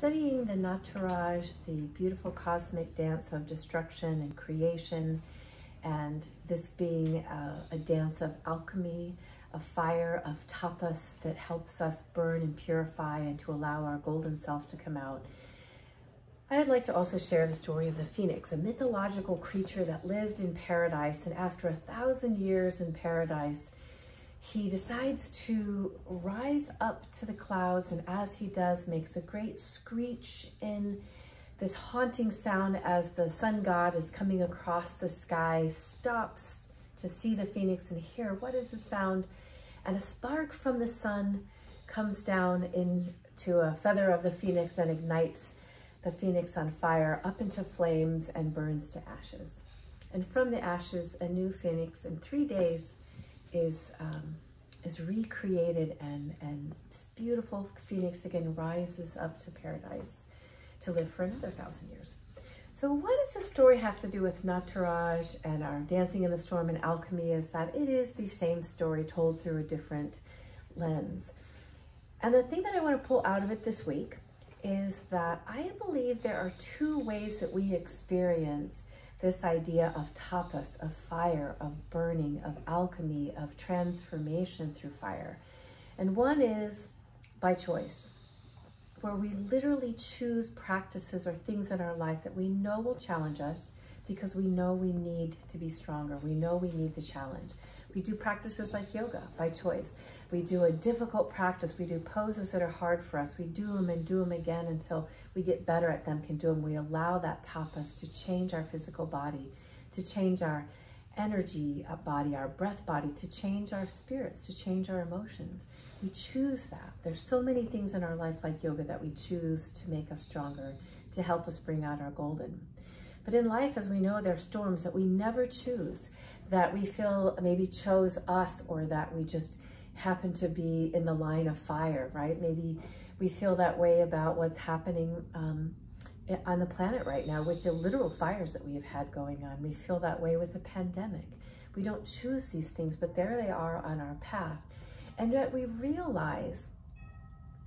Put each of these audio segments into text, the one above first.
studying the Nataraj, the beautiful cosmic dance of destruction and creation, and this being a, a dance of alchemy, a fire of tapas that helps us burn and purify and to allow our golden self to come out. I'd like to also share the story of the phoenix, a mythological creature that lived in paradise and after a thousand years in paradise, he decides to rise up to the clouds and as he does makes a great screech in this haunting sound as the sun god is coming across the sky, stops to see the phoenix and hear what is the sound and a spark from the sun comes down into a feather of the phoenix and ignites the phoenix on fire up into flames and burns to ashes. And from the ashes, a new phoenix in three days is um, is recreated and, and this beautiful phoenix again rises up to paradise to live for another thousand years. So what does the story have to do with Nataraj and our Dancing in the Storm and alchemy is that it is the same story told through a different lens. And the thing that I want to pull out of it this week is that I believe there are two ways that we experience this idea of tapas, of fire, of burning, of alchemy, of transformation through fire. And one is by choice, where we literally choose practices or things in our life that we know will challenge us because we know we need to be stronger. We know we need the challenge. We do practices like yoga by choice. We do a difficult practice. We do poses that are hard for us. We do them and do them again until we get better at them, can do them. We allow that tapas to change our physical body, to change our energy uh, body, our breath body, to change our spirits, to change our emotions. We choose that. There's so many things in our life like yoga that we choose to make us stronger, to help us bring out our golden. But in life, as we know, there are storms that we never choose, that we feel maybe chose us or that we just happen to be in the line of fire, right? Maybe we feel that way about what's happening um, on the planet right now with the literal fires that we have had going on. We feel that way with the pandemic. We don't choose these things, but there they are on our path. And yet we realize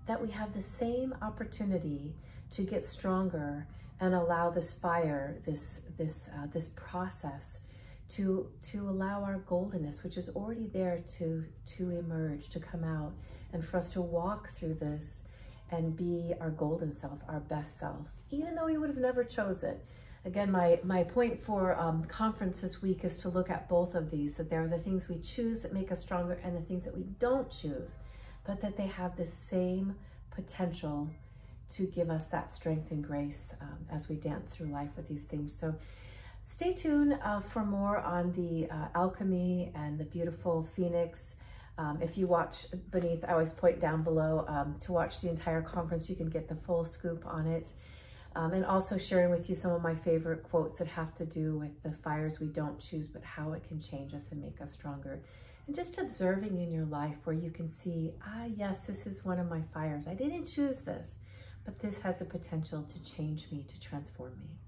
that we have the same opportunity to get stronger and allow this fire, this, this, uh, this process to, to allow our goldenness, which is already there to, to emerge, to come out, and for us to walk through this and be our golden self, our best self, even though we would have never chose it. Again, my, my point for um, conference this week is to look at both of these, that there are the things we choose that make us stronger and the things that we don't choose, but that they have the same potential to give us that strength and grace um, as we dance through life with these things. So Stay tuned uh, for more on the uh, alchemy and the beautiful phoenix. Um, if you watch beneath, I always point down below um, to watch the entire conference. You can get the full scoop on it. Um, and also sharing with you some of my favorite quotes that have to do with the fires we don't choose, but how it can change us and make us stronger. And just observing in your life where you can see, ah, yes, this is one of my fires. I didn't choose this, but this has a potential to change me, to transform me.